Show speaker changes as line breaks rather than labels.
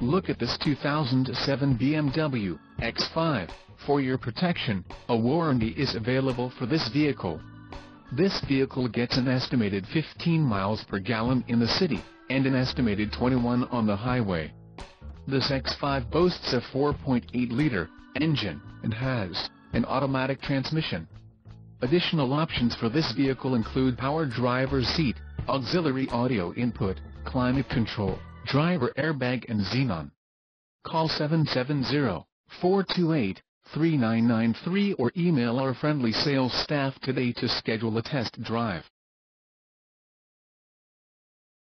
Look at this 2007 BMW X5. For your protection, a warranty is available for this vehicle. This vehicle gets an estimated 15 miles per gallon in the city, and an estimated 21 on the highway. This X5 boasts a 4.8-liter engine, and has an automatic transmission. Additional options for this vehicle include power driver's seat, auxiliary audio input, climate control, driver airbag and xenon. Call 770-428-3993 or email our friendly sales staff today to schedule a test drive.